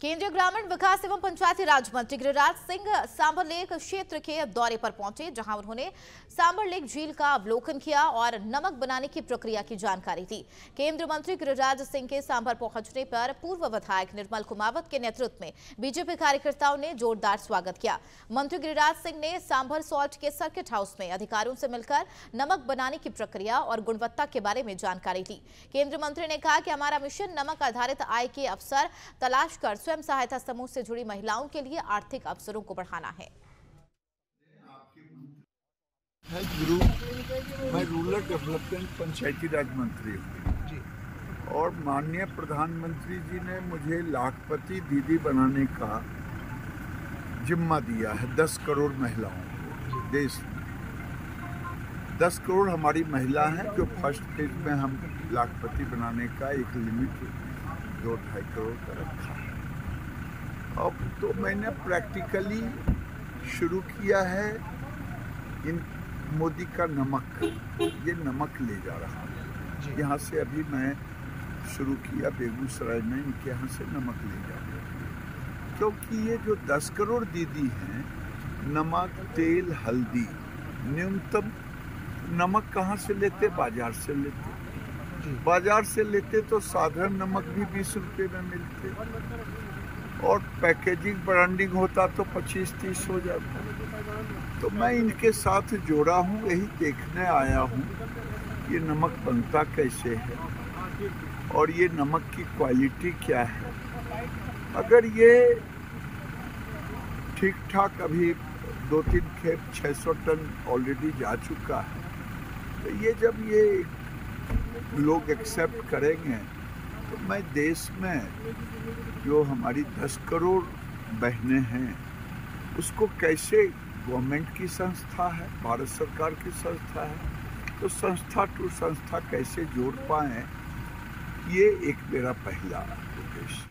केंद्रीय ग्रामीण विकास एवं पंचायती राज मंत्री गिरिराज सिंह सांबर लेक क्षेत्र के दौरे पर पहुँचे, जहाँ उन्होंने सांबर लेक झील का अवलोकन किया और नमक बनाने की प्रक्रिया की जानकारी दी। केंद्रीय मंत्री गिरिराज सिंह के सांबर पहुँचने पर पूर्व विधायक निर्मल कुमावत के नेतृत्व में बीजेपी कार्यकर्ताओं ने जोरदार स्वागत किया। मंत्री गिरिराज सिंह ने सांभर सॉल्ट के सर्किट हाउस में अधिकारियों से मिलकर नमक बनाने की प्रक्रिया और गुणवत्ता के बारे में जानकारी दी। केंद्रीय मंत्री ने कहा कि हमारा मिशन नमक आधारित आय के अवसर तलाश कर स्वयं सहायता समूह से जुड़ी महिलाओं के लिए आर्थिक अवसरों को बढ़ाना है। है मैं रूरल डेवलपमेंट पंचायती राज मंत्री हूँ। और माननीय प्रधानमंत्री जी ने मुझे लाखपति दीदी बनाने का जिम्मा दिया है दस करोड़ महिलाओं को देश में। दस करोड़ हमारी महिला हैं जो फ़र्स्ट फ़ेज़ में हम लाखपति बनाने का एक लिमिट दो ढाई करोड़ का रखा है। अब तो मैंने प्रैक्टिकली शुरू किया है इन मोदी का नमक। ये नमक ले जा रहा है। यहाँ से अभी मैं शुरू किया बेगूसराय में इनके यहाँ से नमक ले जा रहा हूँ। क्योंकि ये जो दस करोड़ दीदी हैं नमक तेल हल्दी न्यूनतम नमक कहाँ से लेते? बाज़ार से लेते। बाज़ार से लेते तो साधारण नमक भी बीस रुपए में मिलते। और पैकेजिंग ब्रांडिंग होता तो पच्चीस तीस हो जाता। तो मैं इनके साथ जोड़ा हूँ, यही देखने आया हूँ ये नमक बनता कैसे है और ये नमक की क्वालिटी क्या है। अगर ये ठीक ठाक अभी दो तीन खेप 600 टन ऑलरेडी जा चुका है तो ये जब ये लोग एक्सेप्ट करेंगे तो मैं देश में जो हमारी दस करोड़ बहनें हैं, उसको कैसे गवर्नमेंट की संस्था है, भारत सरकार की संस्था है तो संस्था टू संस्था कैसे जोड़ पाएँ, ये एक मेरा पहला उद्देश्य।